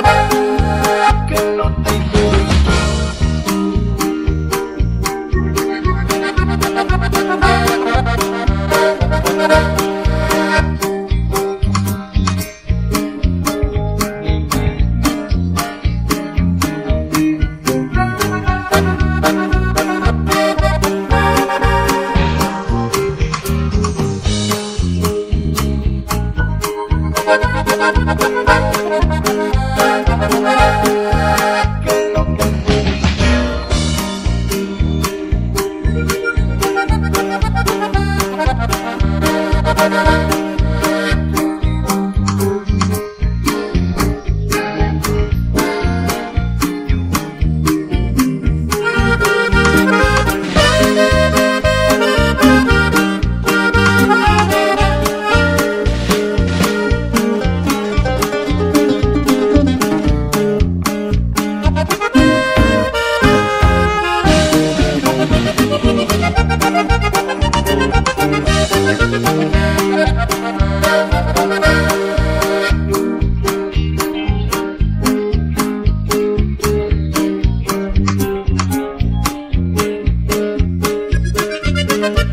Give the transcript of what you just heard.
Bye. Thank you.